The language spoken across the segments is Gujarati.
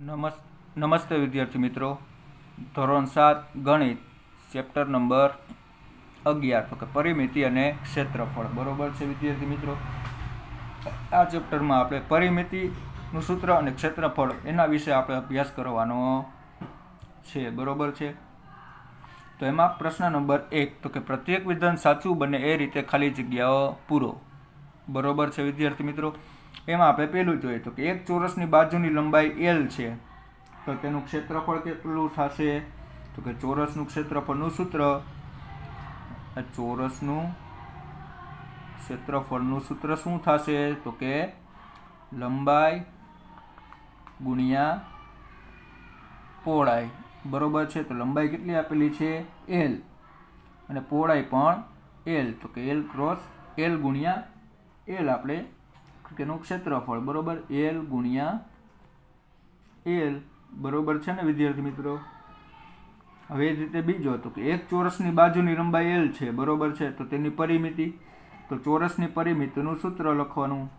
નમસ, નમસ્તે વિદ્યાર્થી મિત્રો. ધોરણ સાત, ગણિત, ચેપ્ટર નંબર અગિયાર, તો કે પરિમિતિ અને ક્ષેત્રફળ. બરોબર છે વિદ્યાર્થી મિત્રો? આ ચેપ્ટરમાં આપણે પરિમિતિનું સૂત્ર અને ક્ષેત્રફળ એના વિશે આપણે અભ્યાસ કરવાનો છે. બરોબર છે? તો એમાં પ્રશ્ન નંબર એક, તો કે પ્રત્યેક વિધાન સાચું બને એ રીતે ખાલી જગ્યાઓ પૂરો. બરોબર છે વિદ્યાર્થી મિત્રો? એમાં આપણે પહેલું જોઈએ તો કે એક ચોરસની બાજુની લંબાઈ એલ છે, તો તેનું ક્ષેત્રફળ કેટલું થશે? તો કે ચોરસનું ક્ષેત્રફળનું સૂત્ર ચોરસનું ક્ષેત્રફળનું સૂત્ર શું થશે? તો કે લંબાઈ ગુણ્યા પહોળાઈ. બરોબર છે? તો લંબાઈ કેટલી આપેલી છે? એલ અને પહોળાઈ પણ એલ તો કે એલ ક્રોસ એલ ગુણ્યા એલ આપણે તેનું ક્ષેત્રફળ? બરોબર? એલ ગુણ્યા એલ બરોબર છે ને વિદ્યાર્થી મિત્રો? હવે એ જ રીતે બીજો તો કે એક ચોરસની બાજુની લંબાઈ એલ છે, બરોબર છે? તો તેની પરિમિતિ, તો ચોરસની પરિમિતિનું સૂત્ર લખવાનું.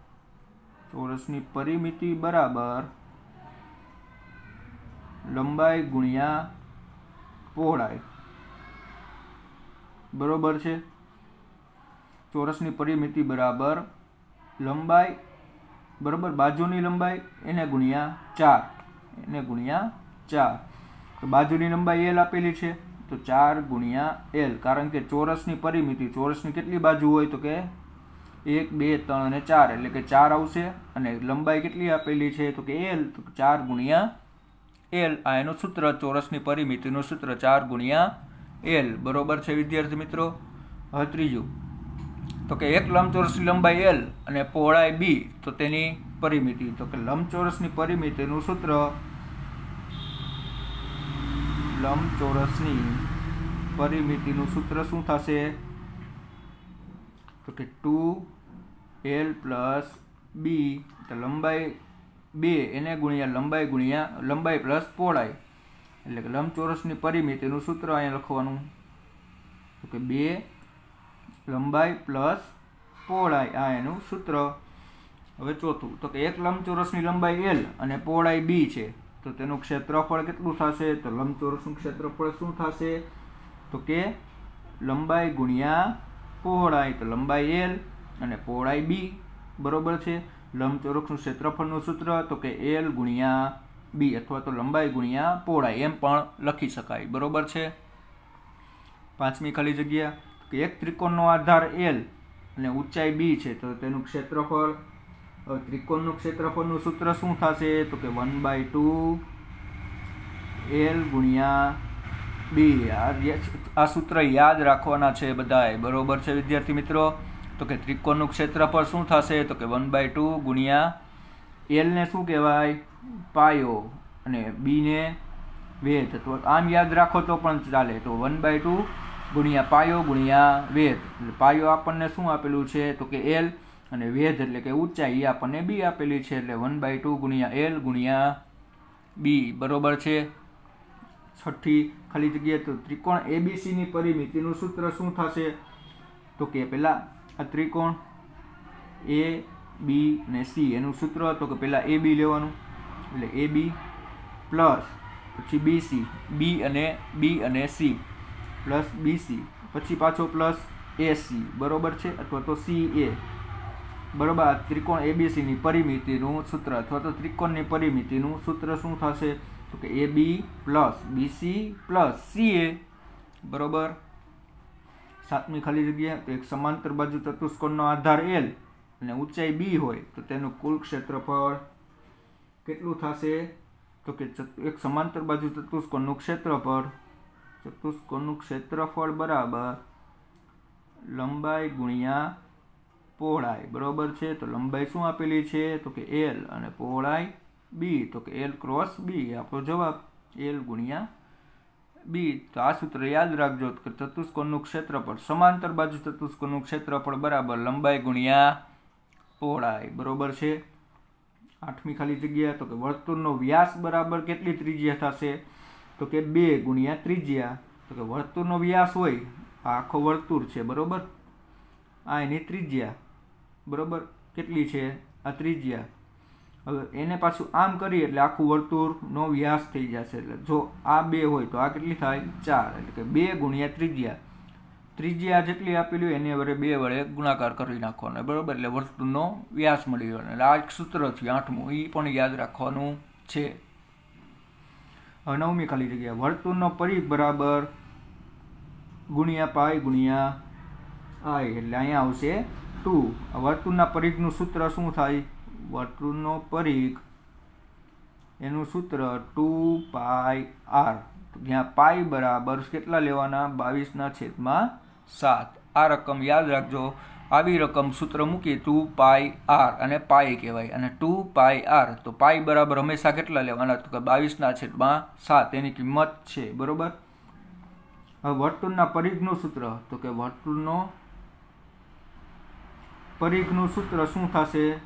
ચોરસની પરિમિતિ બરાબર લંબાઈ ગુણ્યા પહોળાઈ. બરોબર છે? ચોરસની પરિમિતિ બરાબર લંબાઈ, બરાબર, બાજુની લંબાઈ, એને ગુણ્યા ચાર, એને ગુણ્યા ચાર. તો બાજુની લંબાઈ એલ આપેલી છે, તો ચાર ગુણ્યા એલ કારણ કે ચોરસની પરિમિતિ, ચોરસની કેટલી બાજુ હોય તો કે એક, બે, ત્રણ અને ચાર, એટલે કે ચાર આવશે અને લંબાઈ કેટલી આપેલી છે તો કે એલ તો ચાર ગુણ્યા એલ આ એનું સૂત્ર, ચોરસની પરિમિતિનું સૂત્ર, ચાર ગુણ્યા એલ બરોબર છે વિદ્યાર્થી મિત્રો? ત્રીજું. તો કે એક લંબચોરસની લંબાઈ એલ અને પહોળાઈ બી તો તેની પરિમિતિ. તો કે લંબચોરસની પરિમિતિનું સૂત્ર લંબચોરસની પરિમિતિનું સૂત્ર શું થશે? તો કે ટુ એલ પ્લસ બી તો લંબાઈ બે એને ગુણ્યા લંબાઈ ગુણ્યા લંબાઈ પ્લસ પહોળાઈ. એટલે કે લંબચોરસની પરિમિતિનું સૂત્ર અહીંયા લખવાનું. તો કે બે લંબાઈ પ્લસ પહોળાઈ, આ એનું સૂત્ર. હવે ચોથું, તો કે એક લંબચોરસની લંબાઈ એલ અને પહોળાઈ બી છે, તો તેનું ક્ષેત્રફળ કેટલું થશે? તો લંબચોરસનું ક્ષેત્રફળ શું થશે? તો કે લંબાઈ ગુણ્યા પહોળાઈ, તો લંબાઈ એલ અને પહોળાઈ બી બરોબર છે. લંબચોરસનું ક્ષેત્રફળનું સૂત્ર, તો કે એલ ગુણ્યા બી અથવા તો લંબાઈ ગુણ્યા પહોળાઈ, એમ પણ લખી શકાય, બરોબર છે? પાંચમી ખાલી જગ્યા. એક ત્રિકોણનો આધાર એલ અને ઊંચાઈ બી છે, તો તેનું ક્ષેત્રફળ ત્રિકોણનું ક્ષેત્રફળનું સૂત્ર શું થશે? તો કે વન બાય ટુ એલ ગુણ્યા બી આ સૂત્ર યાદ રાખવાના છે બધાએ. બરોબર છે વિદ્યાર્થી મિત્રો? તો કે ત્રિકોણનું ક્ષેત્રફળ શું થશે? તો કે વન બાય ટુ ગુણ્યા એલને શું કહેવાય? પાયો. અને બીને વેધ. તો આમ યાદ રાખો તો પણ ચાલે. તો વન બાય ટુ ગુણ્યા પાયો ગુણ્યા વેધ. એટલે પાયો આપણને શું આપેલું છે? તો કે એલ અને વેધ એટલે કે ઊંચાઈ એ આપણને બી આપેલી છે. એટલે વન બાય ટુ ગુણ્યા એલ ગુણ્યા બી બરોબર છે? છઠ્ઠી ખાલી જગ્યાએ તો ત્રિકોણ એબીસીની પરિમિતિનું સૂત્ર શું થશે? તો કે પહેલાં આ ત્રિકોણ એ બી ને સી એનું સૂત્ર તો કે પહેલાં એ બી લેવાનું. એટલે એ બી પ્લસ પછી બી સી બી અને બી અને સી પ્લસ બીસી પછી પાછો પ્લસ એસી બરોબર છે? અથવા તો સી એ. બરોબર? ત્રિકોણ એબીસીની પરિમિતિનું સૂત્ર અથવા તો ત્રિકોણની પરિમિતિનું સૂત્ર શું થશે? તો કે A B plus BC plus C A. બરોબર? સાતમી ખાલી જગ્યા. તો એક સમાંતર બાજુ ચતુષ્કોણનો આધાર એલ અને ઊંચાઈ બી હોય તો તેનું કુલ ક્ષેત્રફળ કેટલું થશે? તો કે એક સમાંતર બાજુ ચતુષ્કોણનું ક્ષેત્રફળ ચતુષ્કોણનું ક્ષેત્રફળ બરાબર લંબાઈ ગુણ્યા પહોળાઈ. બરોબર છે? તો લંબાઈ શું આપેલી છે? તો કે એલ અને પહોળાઈ બી તો કે એલ ક્રોસ બી આપણો જવાબ એલ ગુણ્યા બી તો આ સૂત્ર યાદ રાખજો કે ચતુષ્કોણનું ક્ષેત્રફળ સમાંતર બાજુ ચતુષ્કોણનું ક્ષેત્રફળ બરાબર લંબાઈ ગુણ્યા પહોળાઈ. બરોબર છે? આઠમી ખાલી જગ્યા. તો કે વર્તુળનો વ્યાસ બરાબર કેટલી ત્રિજ્યા થશે? તો કે બે ગુણ્યા ત્રિજ્યા, તો કે વર્તુળનો વ્યાસ હોય આખો વર્તુળ છે, બરોબર? આ એની ત્રિજ્યા, બરોબર? કેટલી છે? આ ત્રિજ્યા. હવે એને પાછું આમ કરીએ એટલે આખું વર્તુળનો વ્યાસ થઈ જશે. એટલે જો આ બે હોય તો આ કેટલી થાય? ચાર. એટલે કે બે ગુણ્યા ત્રિજ્યા. ત્રિજ્યા જેટલી આપેલી હોય એની વડે બે વડે ગુણાકાર કરી નાખવાનો, બરાબર? એટલે વર્તુળનો વ્યાસ મળી ગયો. એટલે આ એક સૂત્ર છે, આઠમું. એ પણ યાદ રાખવાનું છે. નવમી ખાલી જગ્યા વર્તુળનો પરિઘ બરાબર ગુણ્યા પાય ગુણ્યા આય એટલે અહીંયા આવશે ટુ. વર્તુળના પરિઘનું સૂત્ર શું થાય? વર્તુળનો પરિઘ. એનું સૂત્ર ટુ પાય આર. જ્યાં પાય બરાબર કેટલા લેવાના? બાવીસના છેદમાં સાત. આ રકમ યાદ રાખજો. આવી રકમ સૂત્ર મૂકી ટુ પાય આર અને પાય કહેવાય. અને ટુ પાય આર, તો પાય બરાબર હંમેશા કેટલા લેવાના? તો કે બાવીસના છેદમાં સાત, એની કિંમત છે, બરોબર? હવે વર્તુળના પરિઘનું સૂત્ર, તો કે વર્તુળનો પરિઘનું સૂત્ર શું થશે?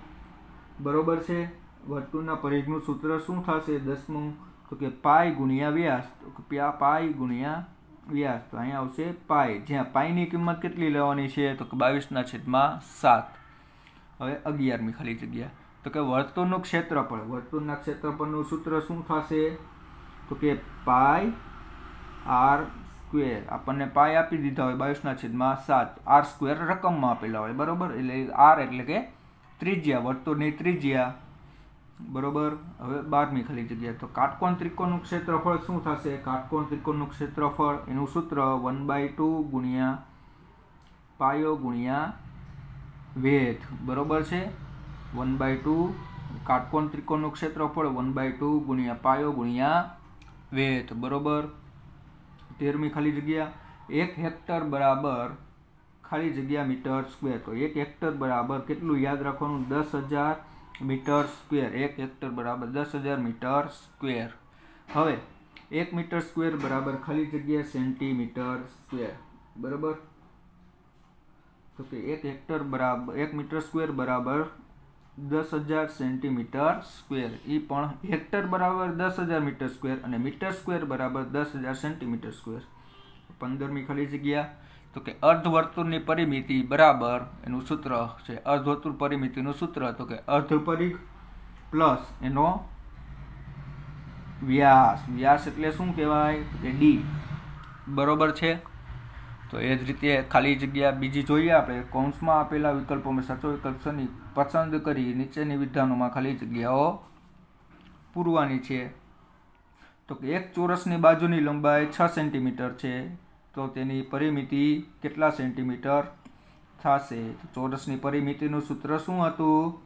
બરોબર છે? વર્તુળના પરિઘનું સૂત્ર શું થશે? દસમું, તો કે પાય ગુણ્યા વ્યાસ, તો કે પાય ગુણ્યા વ્યાસ, તો અહીંયા આવશે પાય જ્યાં પાયની કિંમત કેટલી લેવાની છે? તો કે બાવીસના છેદમાં સાત. હવે અગિયારમી ખાલી જગ્યા. તો કે વર્તુળનું ક્ષેત્રફળ. વર્તુળના ક્ષેત્રફળનું સૂત્ર શું થશે? તો કે પાય આર સ્ક્વેર. આપણને પાય આપી દીધા હોય બાવીસના છેદમાં સાત. આર સ્ક્વેર રકમમાં આપેલા હોય. બરોબર? એટલે આર એટલે કે ત્રિજ્યા. વર્તુળની ત્રિજ્યા. બરોબર? હવે બારમી ખાલી જગ્યા તો કાટકોણ ત્રિકોણનું ક્ષેત્રફળ શું થશે? કાટકોણ ત્રિકોણનું ક્ષેત્રફળ એનું સૂત્ર વન બાય ટુ ગુણ્યા પાયો ગુણ્યા વેધ. બરોબર છે? વન બાય ટુ કાટકોણ ત્રિકોણનું ક્ષેત્રફળ વન બાય ટુ ગુણ્યા પાયો ગુણ્યા વેધ. બરોબર? તેરમી ખાલી જગ્યા. એક હેક્ટર બરાબર ખાલી જગ્યા મીટર સ્ક્વેર. તો એક હેક્ટર બરાબર કેટલું યાદ રાખવાનું? દસ હજાર મીટર સ્ક્વેર. એક હેક્ટર બરાબર દસ હજાર મીટર સ્ક્વેર. હવે, એક મીટર સ્ક્વેર બરાબર ખાલી જગ્યા સેન્ટીમીટર સ્ક્વેર. બરાબર? તો કે એક હેક્ટર બરાબર એક મીટર સ્ક્વેર બરાબર દસ હજાર સેન્ટીમીટર સ્ક્વેર. એ પણ હેક્ટર બરાબર દસ હજાર મીટર સ્ક્વેર અને મીટર સ્ક્વેર બરાબર દસ હજાર સેન્ટીમીટર સ્ક્વેર. પંદરમી ખાલી જગ્યા. તો કે અર્ધવર્તુળની પરિમિતિ બરાબર એનું સૂત્ર છે. અર્ધવર્તુળ પરિમિતિનું સૂત્ર તો કે અર્ધ પરિઘ પ્લસ એનો વ્યાસ. વ્યાસ એટલે શું કહેવાય? કે ડી બરોબર છે? તો એ જ રીતે ખાલી જગ્યા બીજી જોઈએ આપણે. કૌંસમાં આપેલા વિકલ્પોમાં સાચો વિકલ્પ શની પસંદ કરી નીચેની વિધાનોમાં ખાલી જગ્યાઓ પૂરવાની છે. તો કે એક ચોરસની બાજુની લંબાઈ છ સેન્ટીમીટર છે. તો તેની પરિમિતિ કેટલા સેન્ટીમીટર થશે? ચોરસની પરિમિતિનું સૂત્ર શું હતું?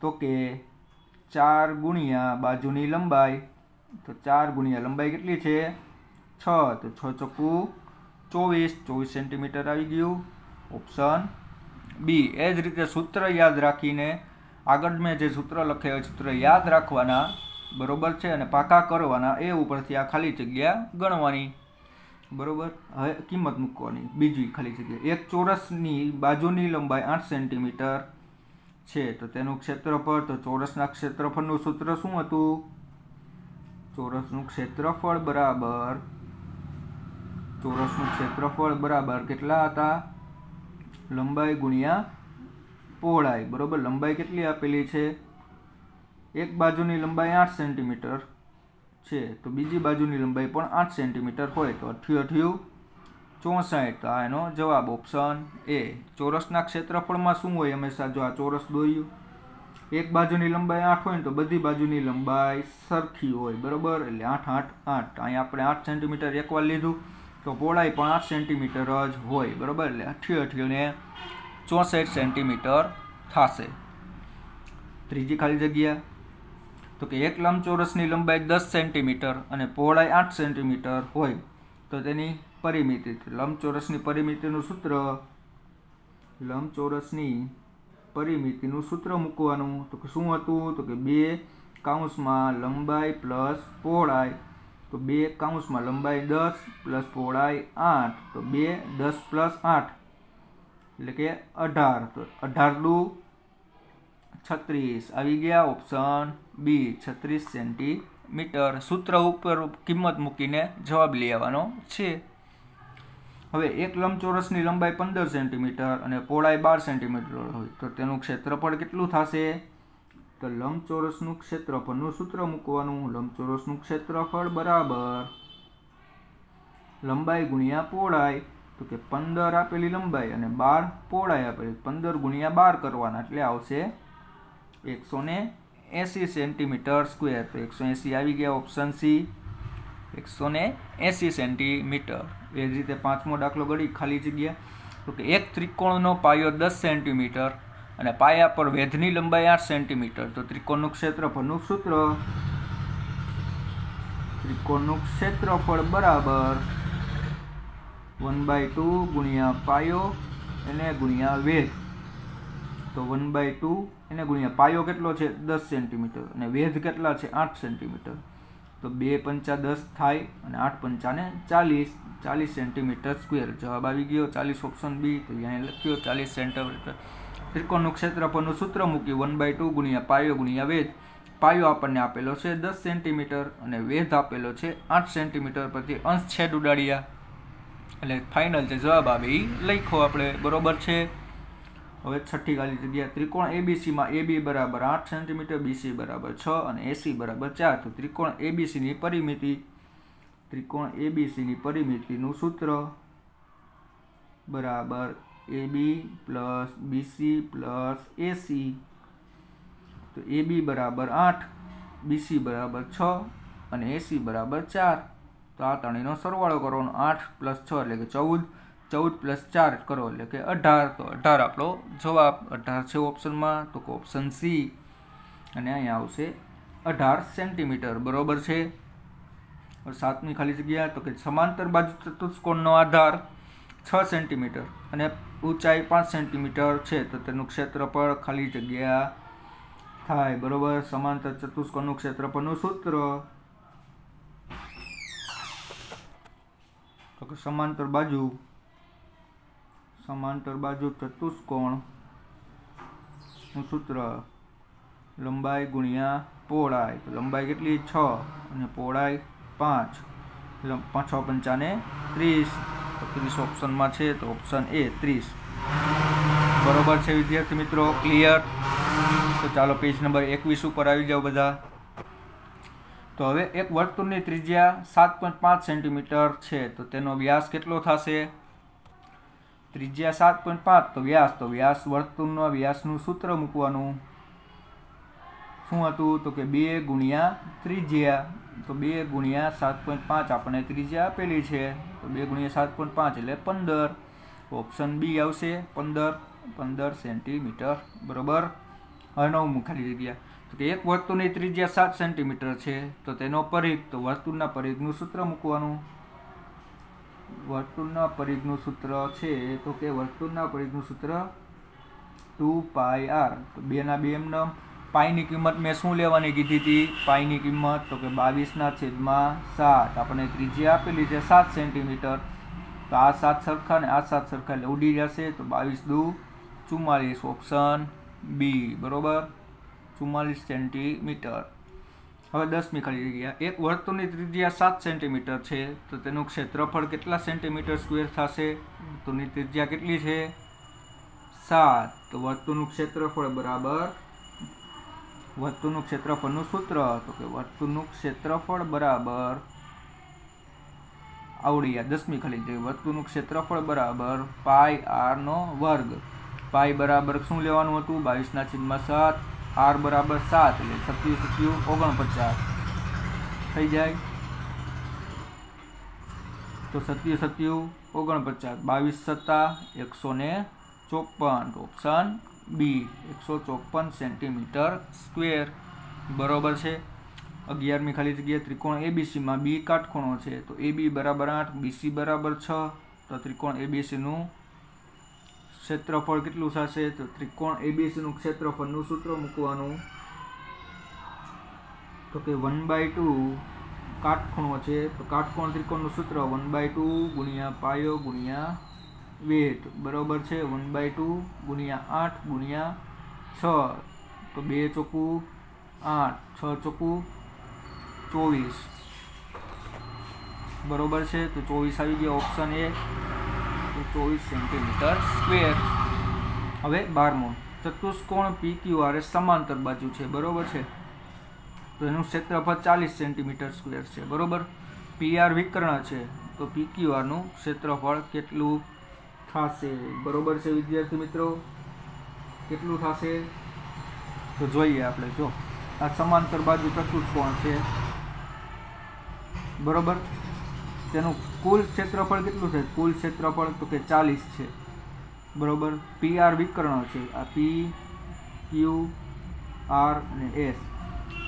તો કે ચાર ગુણ્યા બાજુની લંબાઈ. તો ચાર ગુણ્યા લંબાઈ કેટલી છે? છ. તો છ ચોખ્ખું ચોવીસ. ચોવીસ સેન્ટીમીટર આવી ગયું. Option B. એ જ રીતે સૂત્ર યાદ રાખીને આગળ મેં જે સૂત્ર લખેલું સૂત્ર યાદ રાખવાના બરોબર છે અને પાકા કરવાના એ ઉપરથી આ ખાલી જગ્યા ગણવાની. બરોબર? હવે કિંમત મૂકવાની, બીજી ખાલી જગ્યા. એક ચોરસની બાજુની લંબાઈ આઠ સેન્ટીમીટર છે, તો તેનું ક્ષેત્રફળ, તો ચોરસના ક્ષેત્રફળનું સૂત્ર શું હતું? ચોરસનું ક્ષેત્રફળ બરાબર, ચોરસનું ક્ષેત્રફળ બરાબર કેટલા હતા? લંબાઈ ગુણ્યા પહોળાઈ. બરોબર? લંબાઈ કેટલી આપેલી છે? એક બાજુની લંબાઈ આઠ સેન્ટીમીટર. છે. તો બીજી બાજુની લંબાઈ પણ આઠ સેન્ટીમીટર હોય તો અઠ્યું અઠ્યું ચોસઠ. તો આ એનો જવાબ ઓપ્શન એ. ચોરસના ક્ષેત્રફળમાં શું હોય? હંમેશા જો આ ચોરસ દોર્યું. એક બાજુની લંબાઈ આઠ હોય ને તો બધી બાજુની લંબાઈ સરખી હોય. બરાબર? એટલે આઠ આઠ આઠ. અહીંયા આપણે આઠ સેન્ટીમીટર એકવાર લીધું. તો પહોળાઈ પણ આઠ સેન્ટીમીટર જ હોય. બરાબર? એટલે અઠ્યું અઠ્યુંને ચોસઠ સેન્ટીમીટર થશે. ત્રીજી ખાલી જગ્યા. તો કે એક લંબચોરસની લંબાઈ દસ સેન્ટીમીટર અને પહોળાઈ આઠ સેન્ટીમીટર હોય, તો તેની પરિમિતિ લંબચોરસની પરિમિતિનું સૂત્ર, લંબચોરસની પરિમિતિનું સૂત્ર મૂકવાનું. તો કે શું હતું? તો કે બે કાઉન્સમાં લંબાઈ પ્લસ પહોળાઈ, તો બે કાઉન્સમાં લંબાઈ દસ પ્લસ પહોળાઈ આઠ, તો બે દસ પ્લસ આઠ, એટલે કે અઢાર. તો અઢાર દુ છત્રીસ. આવી ગયા ઓપ્શન. બી છત્રીસ સેન્ટીમીટર સૂત્ર ઉપર કિંમત મૂકીને જવાબ લઈ આવવાનો છે. હવે એક લંબચોરસની લંબાઈ પંદર સેન્ટીમીટર અને પહોળાઈ બાર સેન્ટીમીટર હોય તો તેનું ક્ષેત્રફળ કેટલું થશે? તો લંબચોરસનું ક્ષેત્રફળનું સૂત્ર મૂકવાનું. લંબચોરસનું ક્ષેત્રફળ બરાબર લંબાઈ ગુણ્યા પહોળાઈ. તો કે પંદર આપેલી લંબાઈ અને બાર પહોળાઈ આપેલી. પંદર ગુણ્યા બાર કરવાના એટલે આવશે એકસો ને એંસી સેન્ટીમીટર સ્ક્વેર, તો એકસો એંસી આવી ગયા ઓપ્શન સી એકસો ને એંસી સેન્ટીમીટર. એ જ રીતે પાંચમો દાખલો ગળી ખાલી જગ્યા. તો કે એક ત્રિકોણનો પાયો દસ સેન્ટીમીટર અને પાયા પર વેધની લંબાઈ આઠ સેન્ટીમીટર. તો ત્રિકોણનું ક્ષેત્રફળનું સૂત્ર. ત્રિકોણનું ક્ષેત્રફળ બરાબર વન બાય ટુ ગુણ્યા પાયો અને ગુણ્યા વેધ. તો વન બાય ટુ એને ગુણ્યા પાયો કેટલો છે? દસ સેન્ટીમીટર અને વેધ કેટલા છે? આઠ સેન્ટીમીટર તો બે પંચા દસ થાય અને આઠ પંચાને ચાલીસ. ચાલીસ સેન્ટીમીટર સ્ક્વેર જવાબ આવી ગયો ચાલીસ ઓપ્શન બી તો અહીંયા લખ્યો ચાલીસ સેન્ટીમીટર ત્રિકોણનું ક્ષેત્રફળનું સૂત્ર મૂક્યું. વન બાય ટુ ગુણ્યા પાયો ગુણ્યા વેધ. પાયો આપણને આપેલો છે દસ સેન્ટીમીટર અને વેધ આપેલો છે આઠ સેન્ટીમીટર પરથી અંશ છેદ ઉડાડ્યા. એટલે ફાઇનલ જે જવાબ આવે એ લખો આપણે. બરોબર છે? હવે છઠ્ઠી ખાલી જગ્યા ત્રિકોણ એબીસીમાં એ બી બરાબર આઠ સેન્ટીમીટર બીસી બરાબર છ અને એસી બરાબર ચાર. તો ત્રિકોણ એબીસીની પરિમિતિ, ત્રિકોણ એબીસીની પરિમિતિનું સૂત્ર બરાબર A B plus BC plus AC તો એ બી બરાબર આઠ બીસી બરાબર છ અને એસી બરાબર ચાર. તો આ ત્રણેયનો સરવાળો કરવાનો આઠ પ્લસ છ એટલે કે ચૌદ. ચૌદ પ્લસ ચાર કરો એટલે કે અઢાર. તો અઢાર આપણો જવાબ, અઢાર છે ઓપ્શનમાં તો ઓપ્શન સી અને અહીંયા આવશે અઢાર સેન્ટીમીટર બરોબર છે? સાતમી ખાલી જગ્યા, તો કે સમાંતર બાજુ ચતુષ્કોણનો આધાર છ સેન્ટીમીટર અને ઊંચાઈ પાંચ સેન્ટીમીટર છે. તો તેનું ક્ષેત્રફળ ખાલી જગ્યા થાય. બરોબર? સમાંતર ચતુષ્કોણનું ક્ષેત્રફળનું સૂત્ર. તો કે સમાંતર બાજુ સમાંતર બાજુ ચતુષ્કોણ સૂત્ર. લંબાઈ ગુણ્યા પહોળાઈ. તો લંબાઈ કેટલી? છ. અને પહોળાઈ પાંચ. છ પંચાને ત્રીસ. તો ત્રીસ ઓપ્શનમાં છે, તો ઓપ્શન એ ત્રીસ. બરોબર છે, વિદ્યાર્થી મિત્રો? ક્લિયર? તો ચાલો પેજ નંબર એકવીસ ઉપર આવી જાઓ બધા. તો હવે એક વર્તુળની ત્રિજ્યા સાત પોઈન્ટ પાંચ સેન્ટીમીટર છે. તો તેનો વ્યાસ કેટલો થશે? ત્રિજ્યા સાત પોઈન્ટ પાંચ, તો વ્યાસ તો વ્યાસ વર્તુળનો વ્યાસનું સૂત્ર મૂકવાનું. શું હતું? તો કે બે ગુણ્યા ત્રિજ્યા, તો બે ગુણ્યા સાત પોઈન્ટ પાંચ આપણને ત્રિજ્યા આપેલી છે. તો બે ગુણ્યા સાત પોઈન્ટ પાંચ એટલે પંદર. ઓપ્શન બી આવશે પંદર પંદર સેન્ટીમીટર, બરોબર? હવે નવમું ખાલી જગ્યા. તો કે એક વર્તુળની ત્રિજ્યા સાત સેન્ટીમીટર છે, તો તેનો પરિઘ, તો વર્તુળના પરિઘનું સૂત્ર મૂકવાનું. વર્તુળના પરિઘનું સૂત્ર છે, તો કે વર્તુળના પરિઘનું સૂત્ર ટુ પાય આર. તો બેના બે એમનો પાઈની કિંમત મેં શું લેવાની કીધી હતી? પાઈની કિંમત તો કે બાવીસના છેદમાં સાત. આપણને ત્રીજી આપેલી છે સાત સેન્ટીમીટર. તો આ સાત સરખા ને આ સાત સરખા એટલે ઉડી જશે. તો બાવીસ દુ ચુમ્માલીસ. Option B. બરોબર? ચુમ્માલીસ સેન્ટીમીટર. હવે દસમી ખાલી જગ્યા એક વર્તુળની ત્રિજ્યા સાત સેન્ટીમીટર છે, તો તેનું ક્ષેત્રફળ કેટલા સેન્ટીમીટર સ્ક્વેર થશે? વર્તુળની ત્રિજ્યા કેટલી છે? સાત. તો વર્તુળનું ક્ષેત્રફળ બરાબર, વર્તુળનું ક્ષેત્રફળનું સૂત્ર, તો કે વર્તુળનું ક્ષેત્રફળ બરાબર, આવડી ગયા દસમી ખાલી જગ્યા વર્તુળનું ક્ષેત્રફળ બરાબર પાય આરનો વર્ગ. પાય બરાબર શું લેવાનું હતું? બાવીસના છેદમાં સાત. આર બરાબર સાત એટલે સત્યુ સત્યુ ઓગણપચાસ. થઈ જાય? તો સત્યુ સત્યુ ઓગણપચાસ. બાવીસ સત્તા એકસો ને ચોપન ઓપ્શન બી, એકસો ચોપન સેન્ટીમીટર સ્ક્વેર. બરોબર છે? અગિયારમી ખાલી જગ્યાએ ત્રિકોણ એબીસીમાં બી કાટખૂણો છે. તો એ બી બરાબર આઠ બીસી બરાબર છ. તો ત્રિકોણ એબીસીનું ક્ષેત્રફળ કેટલું થશે? તો ત્રિકોણ એબીસીનું ક્ષેત્રફળનું સૂત્ર મૂકવાનું. તો કે વન બાય ટુ કાટખૂણો છે. તો કાટખૂણ ત્રિકોણનું સૂત્ર વન બાય ટુ ગુણ્યા પાયો ગુણ્યા વેટ બરાબર છે? વન બાય ટુ ગુણ્યા આઠ ગુણ્યા છ. તો બે ચોખ્ખું આઠ, છ ચોખ્ખું ચોવીસ. બરોબર છે? તો ચોવીસ આવી ગયા. ઓપ્શન એ ચોવીસ સેન્ટીમીટર સ્ક્વેર. હવે બારમો. ચતુષ્કોણ પી ક્યુ આર એ સમાંતર બાજુ છે, બરોબર છે? તો એનું ક્ષેત્રફળ ચાલીસ સેન્ટીમીટર સ્ક્વેર છે, બરોબર? પી આર વિકર્ણ છે, તો પી ક્યુ આરનું ક્ષેત્રફળ કેટલું થશે? બરોબર છે, વિદ્યાર્થી મિત્રો? કેટલું થશે? તો જોઈએ આપણે, જો. આ સમાંતર બાજુ ચતુષ્કોણ છે. બરોબર? તેનું કુલ ક્ષેત્રફળ કેટલું છે? કુલ ક્ષેત્રફળ તો કે ચાલીસ છે. બરોબર? પી આર વિકર્ણો છે. આ પી, ક્યુ, આર અને એસ.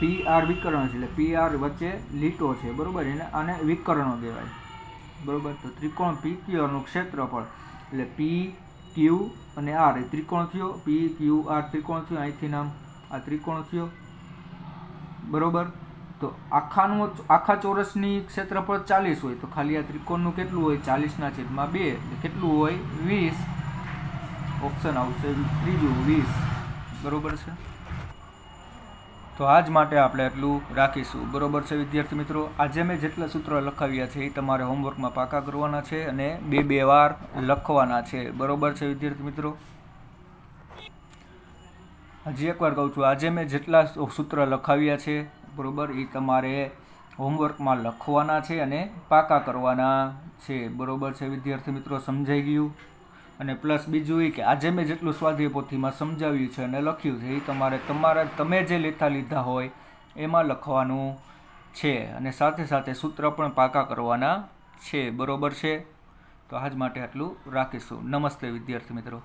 પી આર વિકર્ણો છે. એટલે પી આર વચ્ચે લીટો છે. બરોબર? એને આને વિકર્ણો કહેવાય. બરોબર? તો ત્રિકોણ પી ક્યુઆરનું ક્ષેત્રફળ. એટલે પી, ક્યુ અને આર. એ ત્રિકોણ થયો. પી, ક્યુ, આર ત્રિકોણ થયો. અહીંથી નામ આ ત્રિકોણ થયો. બરોબર? તો આખાનું આખા ચોરસની ક્ષેત્રફળ ચાલીસ હોય, તો ખાલી આ ત્રિકોણનું કેટલું હોય? ચાલીસના છેદમાં બે. કેટલું હોય? વીસ. ઓપ્શન આવશે ત્રીજું, વીસ. બરોબર છે? તો આજ માટે આપણે એટલું રાખીશું. બરોબર છે, વિદ્યાર્થી મિત્રો? આજે મેં જેટલા સૂત્રો લખાવ્યા છે, એ તમારે હોમવર્કમાં પાકા કરવાના છે અને બે બે વાર લખવાના છે. બરોબર છે, વિદ્યાર્થી મિત્રો? હજી એકવાર કહું છું, આજે મેં જેટલા સૂત્ર લખાવ્યા છે બરોબર? એ તમારે હોમવર્કમાં લખવાના છે અને પાકા કરવાના છે. બરોબર છે વિદ્યાર્થી મિત્રો? સમજાઈ ગયું? અને પ્લસ બીજું એ કે આજે મેં જેટલું સ્વાધ્યાય પોથીમાં સમજાવ્યું છે અને લખ્યું છે એ તમારે તમારા, તમે જે લેતા લીધા હોય એમાં લખવાનું છે અને સાથે સાથે સૂત્ર પણ પાકા કરવાના છે. બરાબર છે? તો આજ માટે આટલું રાખીશું. નમસ્તે વિદ્યાર્થી મિત્રો.